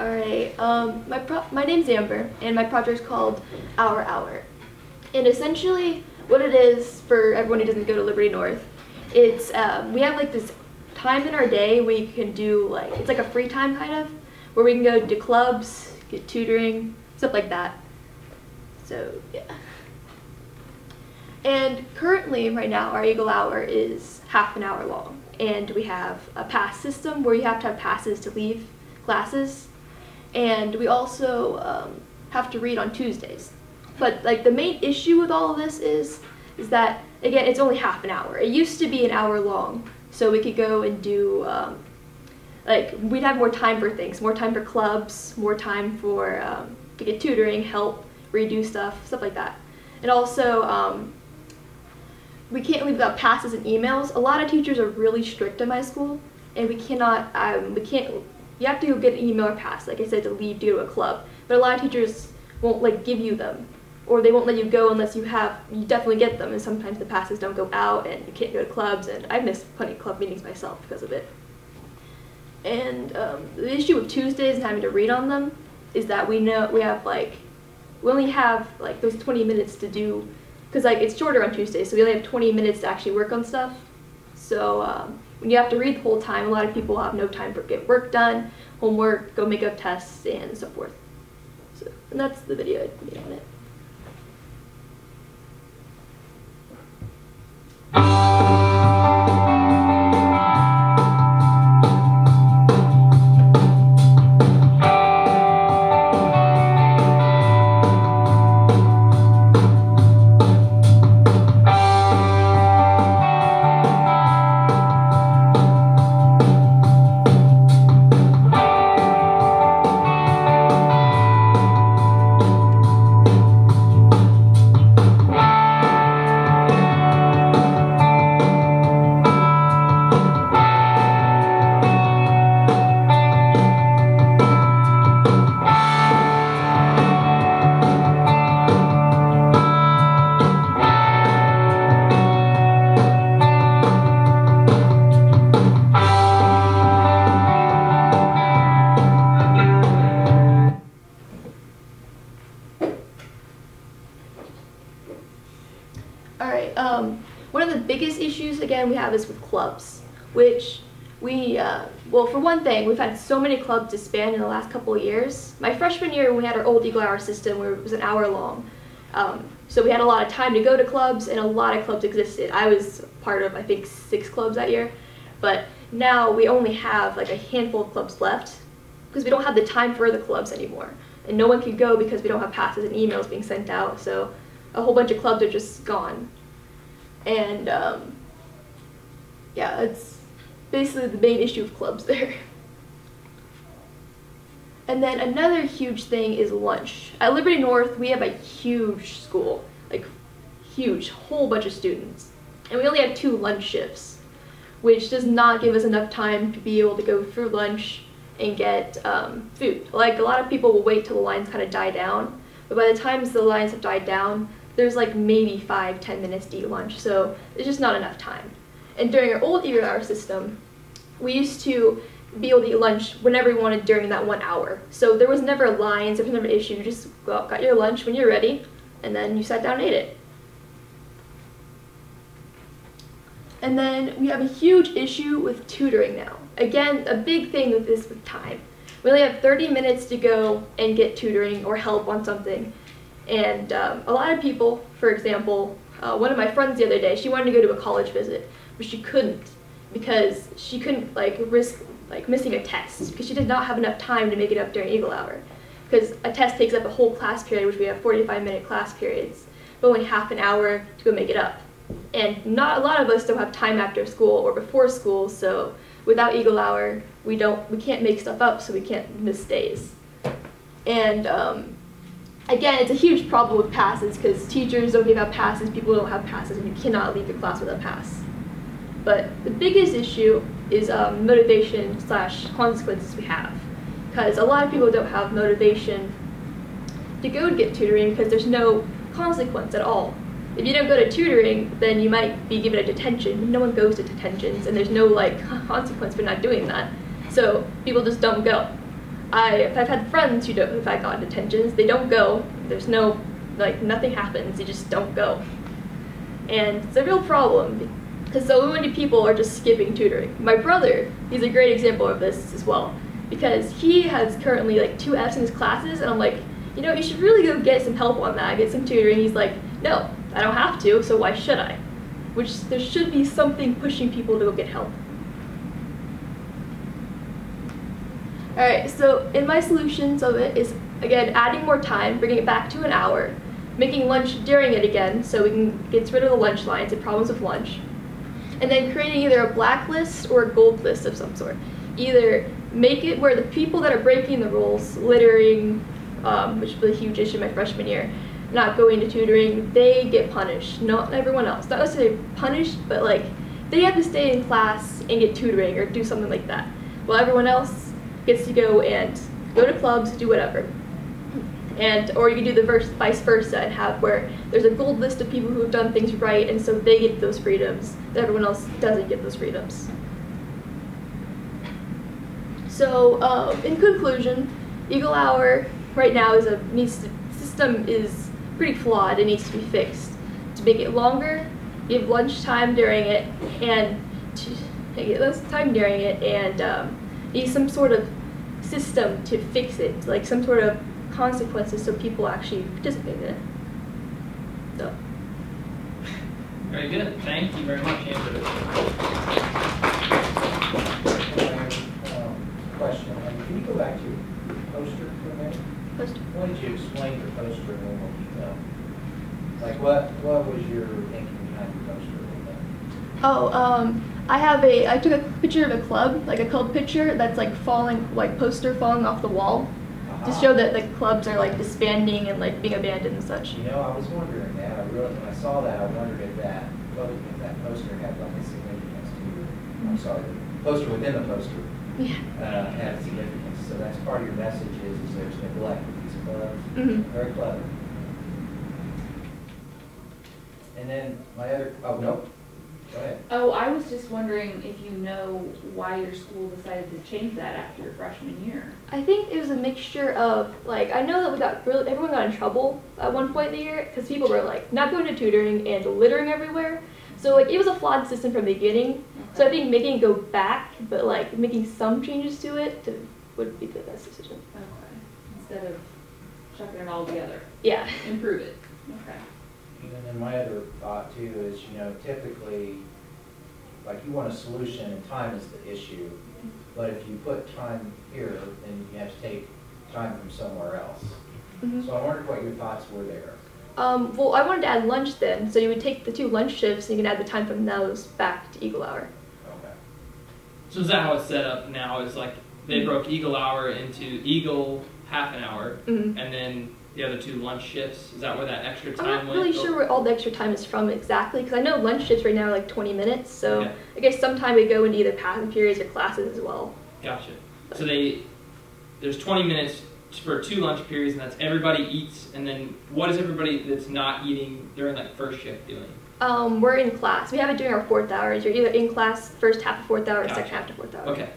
All right. Um, my my name's Amber, and my project's called Our Hour. And essentially, what it is for everyone who doesn't go to Liberty North, it's um, we have like this time in our day where you can do like it's like a free time kind of, where we can go to clubs, get tutoring, stuff like that. So yeah. And currently, right now, our Eagle Hour is half an hour long, and we have a pass system where you have to have passes to leave classes, and we also um, have to read on Tuesdays. But like the main issue with all of this is, is that again, it's only half an hour. It used to be an hour long, so we could go and do um, like we'd have more time for things, more time for clubs, more time for um, to get tutoring, help, redo stuff, stuff like that. And also, um, we can't leave without passes and emails. A lot of teachers are really strict in my school, and we cannot, um, we can't, you have to get an email or pass, like I said, to leave to go to a club. But a lot of teachers won't like give you them, or they won't let you go unless you have, you definitely get them, and sometimes the passes don't go out, and you can't go to clubs, and I've missed plenty of club meetings myself because of it. And um, the issue with Tuesdays and having to read on them is that we know we have like we only have like those 20 minutes to do because like it's shorter on Tuesdays, so we only have 20 minutes to actually work on stuff. So um, when you have to read the whole time, a lot of people have no time for get work done, homework, go make up tests, and so forth. So and that's the video I made on it. biggest issues again we have is with clubs, which we uh, well for one thing we've had so many clubs disband in the last couple of years. My freshman year we had our old Eagle Hour system where it was an hour long, um, so we had a lot of time to go to clubs and a lot of clubs existed. I was part of I think six clubs that year, but now we only have like a handful of clubs left because we don't have the time for the clubs anymore, and no one can go because we don't have passes and emails being sent out. So a whole bunch of clubs are just gone. And um, yeah, it's basically the main issue of clubs there. And then another huge thing is lunch. At Liberty North, we have a huge school, like huge, whole bunch of students. And we only have two lunch shifts, which does not give us enough time to be able to go through lunch and get um, food. Like a lot of people will wait till the lines kind of die down, but by the time the lines have died down, there's like maybe five, ten minutes to eat lunch, so it's just not enough time. And during our old Eagle Hour system, we used to be able to eat lunch whenever we wanted during that one hour. So there was never lines, there was never an issue. You just got your lunch when you're ready, and then you sat down and ate it. And then we have a huge issue with tutoring now. Again, a big thing with this with time. We only have 30 minutes to go and get tutoring or help on something. And um, a lot of people, for example, uh, one of my friends the other day, she wanted to go to a college visit, but she couldn't because she couldn't like risk like missing a test because she did not have enough time to make it up during Eagle Hour. Because a test takes up a whole class period, which we have 45 minute class periods, but only half an hour to go make it up. And not a lot of us don't have time after school or before school, so without Eagle Hour, we don't we can't make stuff up, so we can't miss days. And um, again, it's a huge problem with passes because teachers don't give out passes, people don't have passes, and you cannot leave the class with a pass. But the biggest issue is um, motivation slash consequences we have. Because a lot of people don't have motivation to go to get tutoring because there's no consequence at all. If you don't go to tutoring, then you might be given a detention. No one goes to detentions, and there's no like consequence for not doing that. So people just don't go. I I've had friends who don't who've had gotten detentions. They don't go. There's no like nothing happens. They just don't go, and it's a real problem because so many people are just skipping tutoring. My brother, he's a great example of this as well, because he has currently like two Fs in his classes, and I'm like, you know, you should really go get some help on that, get some tutoring. He's like, no, I don't have to, so why should I? Which there should be something pushing people to go get help. Alright, so in my solutions of it is, again, adding more time, bringing it back to an hour, making lunch during it again so we can get rid of the lunch lines and problems with lunch, and then creating either a blacklist or a gold list of some sort. Either make it where the people that are breaking the rules, littering, um, which was a huge issue my freshman year, not going to tutoring, they get punished, not everyone else. Not necessarily punished, but like they have to stay in class and get tutoring or do something like that. While everyone else gets to go and go to clubs, do whatever. And or you can do the verse, vice versa and have where there's a gold list of people who have done things right and so they get those freedoms that everyone else doesn't get those freedoms. So um, in conclusion, Eagle Hour right now is a needs to, system is pretty flawed. It needs to be fixed to make it longer, give lunch time during it, and to get less time during it, and um, need some sort of system to fix it, like some sort of consequences so people actually participate in it. So. Very good. Thank you very much, Amber. Um, Question, can you go back to your poster for a minute? Post- Why did you explain your poster in more detail? Like, what, what was your thinking behind your poster a little bit? Oh, um, I have a, I took a picture of a club, like a club picture that's like falling, like poster falling off the wall, to Uh-huh. show that the clubs are like disbanding and like being abandoned and such. You know, I was wondering that, I really, when I saw that, I wondered if that, well, if that poster had like a significance to, I'm sorry, the poster within the poster, Yeah. uh, had a significance. So that's part of your message is, is there's neglect of these clubs. Mhm. Very clever. And then my other, oh, no. Oh, I was just wondering if you know why your school decided to change that after your freshman year. I think it was a mixture of like I know that we got really everyone got in trouble at one point in the year because people were like not going to tutoring and littering everywhere. So like it was a flawed system from the beginning. So I think making it go back, but like making some changes to it to, would be the best decision. Okay, instead of chucking it all together, Yeah. improve it. Okay. And then my other thought too is, you know, typically, like you want a solution and time is the issue. But if you put time here, then you have to take time from somewhere else. Mhm. So I wondered what your thoughts were there. Um, well, I wanted to add lunch then, so you would take the two lunch shifts and you can add the time from those back to Eagle Hour. Okay. So is that how it's set up now? Is like they broke Eagle Hour into Eagle half an hour, Mhm. and then the other two lunch shifts. Is that where that extra time I'm not really Oh, sure where all the extra time is from exactly, because I know lunch shifts right now are like 20 minutes, so Okay. I guess sometime we go into either passing periods or classes as well. Gotcha. So they there's 20 minutes for two lunch periods, and that's everybody eats. And then what is everybody that's not eating during that first shift doing? Um, we're in class. We have it during our fourth hours. You're either in class first half of fourth hour or Gotcha. second half of fourth hour. Okay.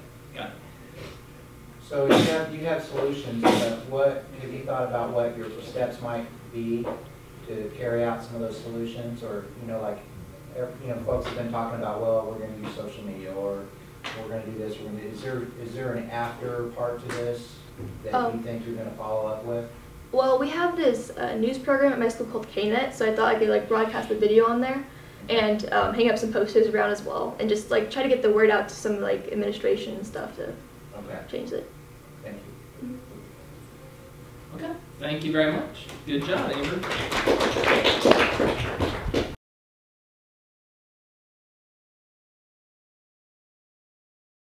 So you have, you have solutions, but what, have you thought about what your steps might be to carry out some of those solutions? Or, you know, like, er- you know, folks have been talking about, well, we're gonna use social media, or we're gonna do this, we're gonna, do is there, is there an after part to this that you Um, think you're gonna follow up with? Well, we have this uh, news program at my school called KNET, so I thought I could like broadcast the video on there and um, hang up some posters around as well, and just like try to get the word out to some like administration and stuff to Okay. Change it. Thank you. Mm -hmm. Okay. Thank you very much. Good job, Amber.